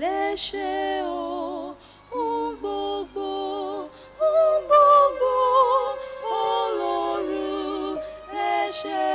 lẹ́ṣẹ̀ o ń gbogbo ń gbogbo olórí lẹ́ṣẹ̀.